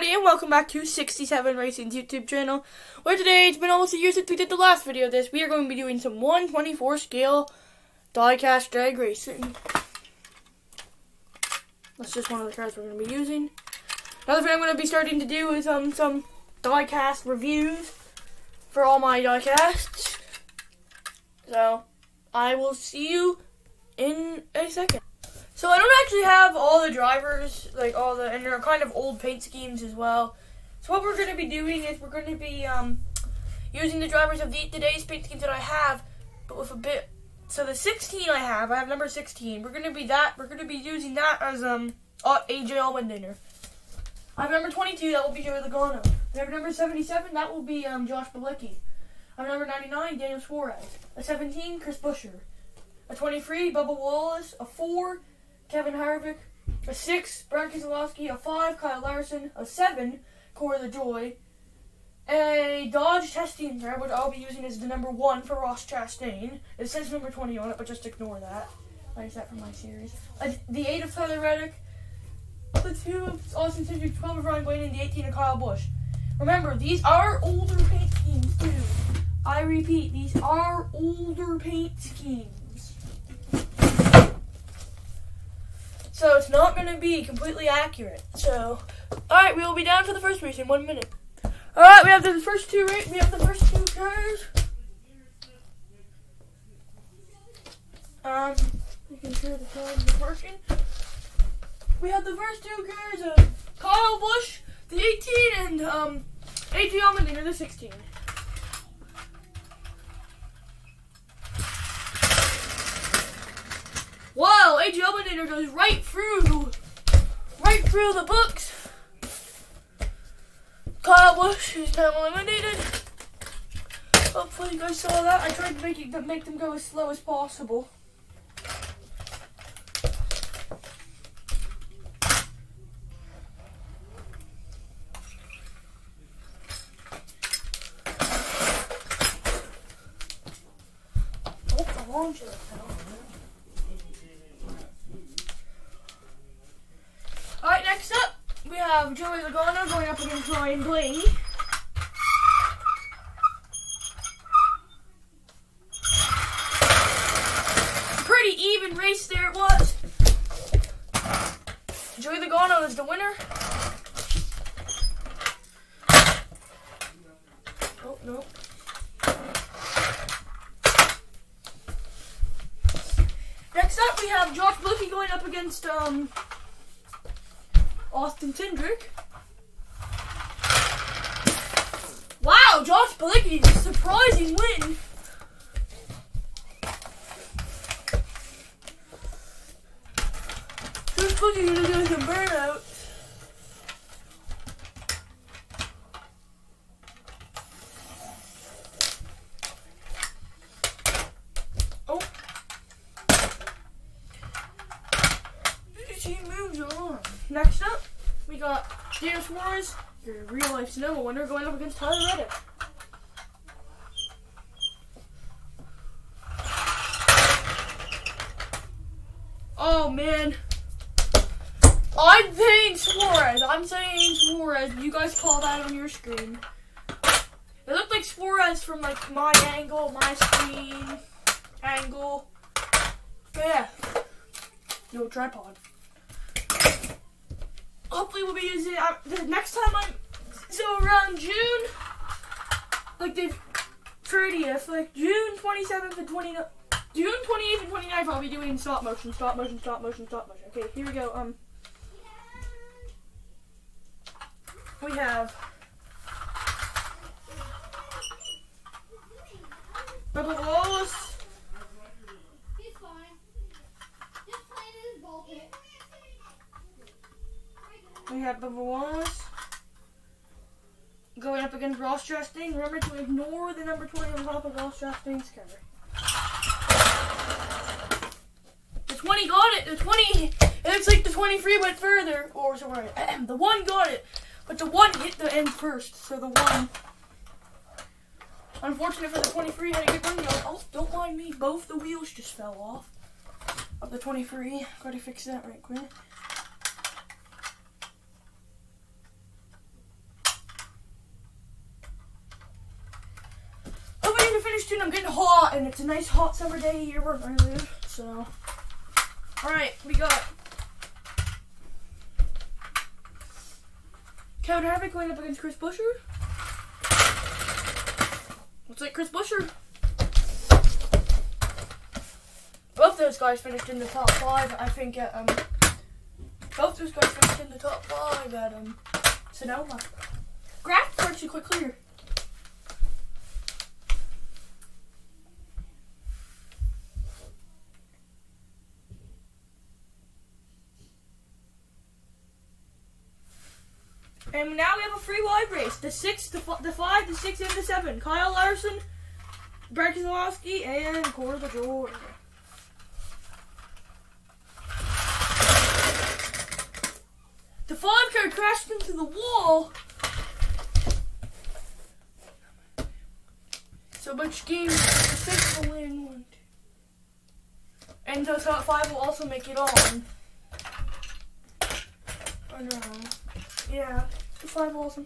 everybody, and welcome back to 67 Racing's YouTube channel, where today it's been almost a year since we did the last video of this. We are going to be doing some 124 scale diecast drag racing. That's just one of the cars we're going to be using. Another thing I'm going to be starting to do is um some diecast reviews for all my diecasts. So, I will see you in a second. So I don't actually have all the drivers, like all the, and they're kind of old paint schemes as well. So what we're going to be doing is we're going to be um, using the drivers of the, today's paint schemes that I have, but with a bit. So the 16 I have, I have number 16. We're going to be that. We're going to be using that as um AJ Allmendinger. I have number 22. That will be Joey Logano. I have number 77. That will be um Josh Bilicki. I have number 99. Daniel Suarez. A 17. Chris Buescher. A 23. Bubba Wallace. A 4. Kevin Harvick. A 6, Brad Keselowski. A 5, Kyle Larson. A 7, Corey LaJoie. A Dodge testing car, which I'll be using as the number 1 for Ross Chastain. It says number 20 on it, but just ignore that. I use that for my series. A, the 8 of Tyler Reddick. The 2 of Austin Cindric. 12 of Ryan Blaney. And the 18 of Kyle Busch. Remember, these are older paint schemes, too. I repeat, these are older paint schemes. So it's not going to be completely accurate. So, alright, we will be down for the first race in one minute. Alright, we have the first two. We have the first two cars. Um, you can hear the cars working. We have the first two cars of Kyle Busch, the 18, and um, AJ Allmendinger, the 16. AJ goes right through, right through the books. Busch is now eliminated. Hopefully you guys saw that. I tried to make it to make them go as slow as possible. Oh. Alright, next up, we have Joey Pretty even race there it was. Joey Logano is the winner. Oh, no. Next up, we have Josh Bookie going up against, um, Austin Cindric. Wow, Josh Bilicki, surprising win. Josh Bilicki gonna do some burnout. Oh. She moves on. Next up, we got Daniel Your real life Sonoma winner, going up against Tyler Reddick. Oh man. I'm saying Suarez. I'm saying Suarez. You guys call that on your screen. It looked like Suarez from like my angle, my screen angle. But yeah. No tripod hopefully we'll be using it uh, the next time I'm so around June, like the 30th, like June 27th and 29th, June 28th and 29th, I'll be doing stop motion, stop motion, stop motion, stop motion. Okay, here we go. Um, we have Bubba Wallace. We have Bubba Wallace going up against Ross Chastain. Remember to ignore the number 20 on top of Ross Chastain's cover. The 20 got it. The 20, it looks like the 23 went further. Or, sorry, the 1 got it. But the 1 hit the end first. So the 1, unfortunate for the 23, had a good run. Oh, don't mind me. Both the wheels just fell off of the 23. Gotta fix that right quick. Hot, and it's a nice hot summer day here where I live. So, all right, we got Kevin Harvick going up against Chris Buescher. Looks like Chris Buescher. Both those guys finished in the top five. I think at um. Both those guys finished in the top five at um Sonoma. Graph actually quite clear. And now we have a free wide race. The six, the, the five, the six, and the seven. Kyle Larson, Brad Keselowski, and Corey Jordan. The five car crashed into the wall. So which game the six will win one. And the top five will also make it on. I know. Yeah, the five will also.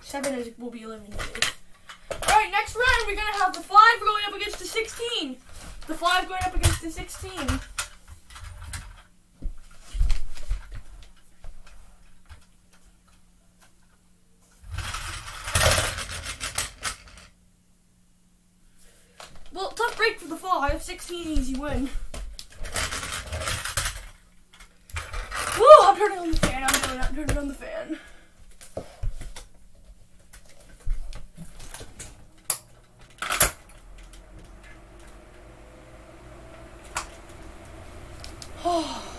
Seven is will be eliminated. Alright, next round we're gonna have the five going up against the sixteen. The five going up against the sixteen. Well, tough break for the five. 16 easy win. Woo! I'm turning on the fan. It. On the fan. Oh.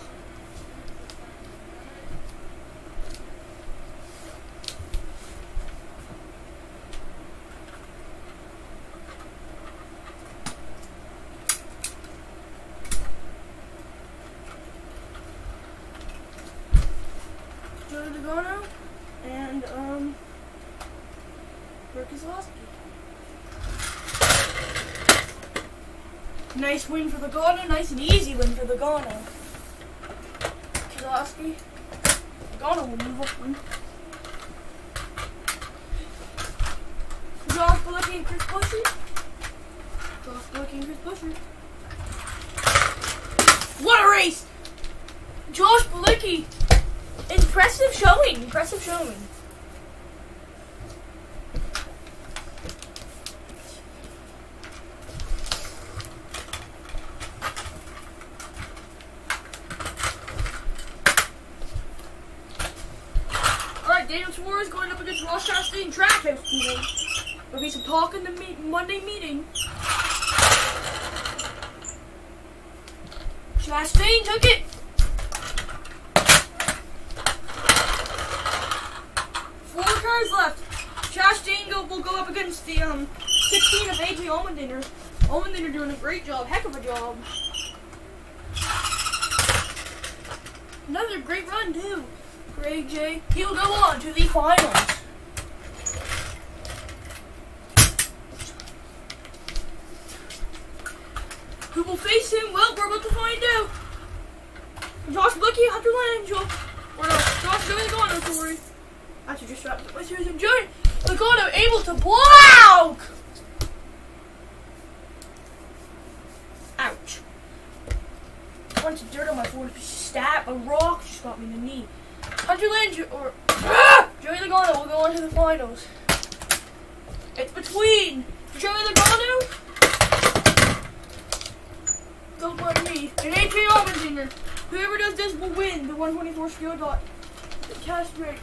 Logano and um Keselowski. Nice win for Logano, nice and easy win for Logano. Keselowski. Logano will move up one. Josh Bilicki and Chris Buescher. Josh Bilicki and Chris Buescher. What a race! Josh Bilicki Impressive showing. Impressive showing. Alright, Daniel Suarez going up against Ross Chastain today. There'll be some talk in the me- Monday meeting. Chastain took it. Cars left. Chastain go, will go up against the um 16 of AJ Allmendinger. Allmendinger doing a great job, heck of a job. Another great run too for AJ. He'll go on to the finals. Who will face him? Well, we're about to find out. Josh Bucky, Hunter Langell. Or no, Josh Joey Logano, sorry. Actually, just wrapped up my series and Joey Logano able to block! Ouch. Bunch of dirt on my foot. Stab a rock just got me in the knee. Hunter Langell or ah! Joey Logano will go on to the finals. It's between Joey Logano don't mind me. And AJ Allmendinger. Whoever does this will win the 124 skill dot the cash break.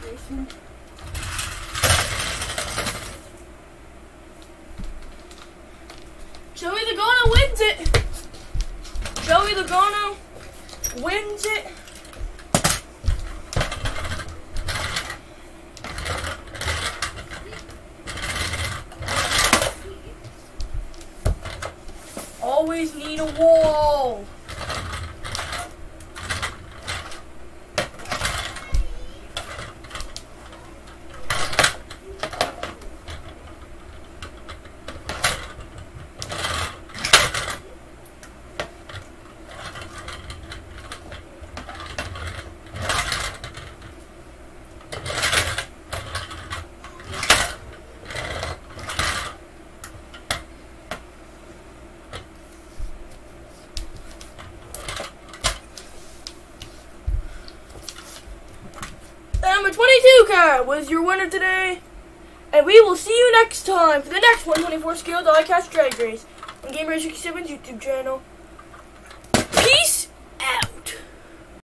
Joey Logano wins it. Joey Logano wins it. 22 card was your winner today. And we will see you next time for the next 124 scale diecast drag race on Gamer67's YouTube channel.